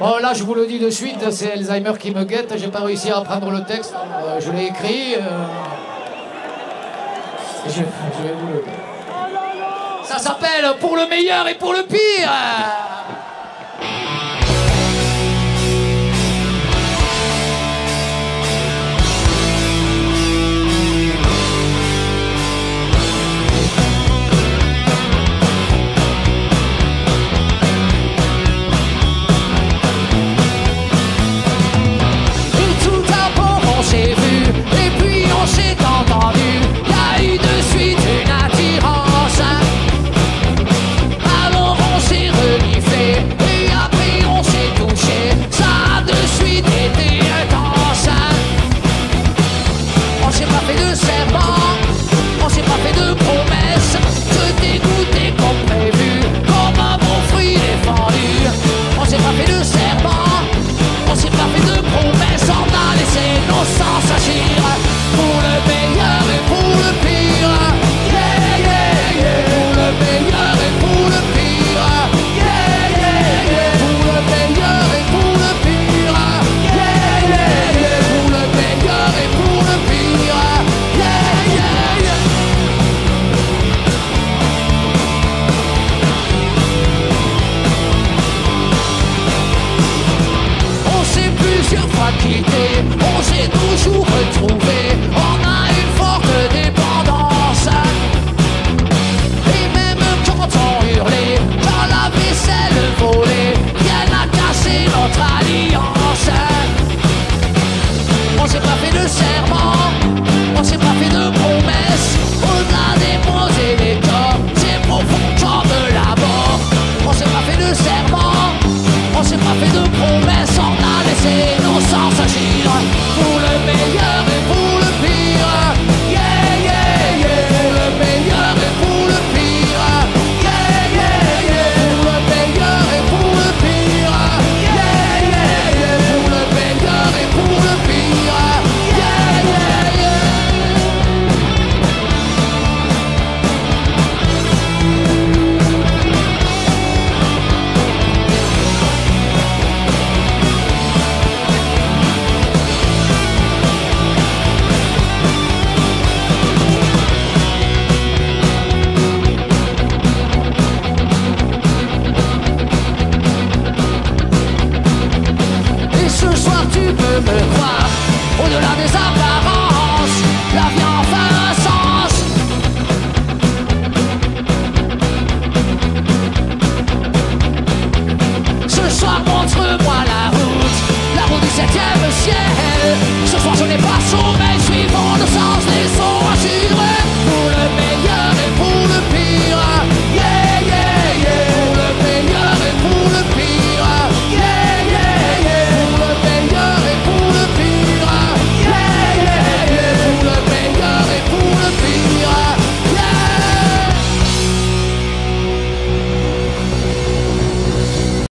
Bon, là, je vous le dis de suite, c'est Alzheimer qui me guette. J'ai pas réussi à apprendre le texte. Euh, je l'ai écrit. euh. Ça s'appelle Pour le meilleur et pour le pire. fait de serment, on s'est pas fait de me croire Au-delà des apparences La vie a enfin un sens. Ce soir contre moi la route. La route du septième ciel. Ce soir je n'ai pas son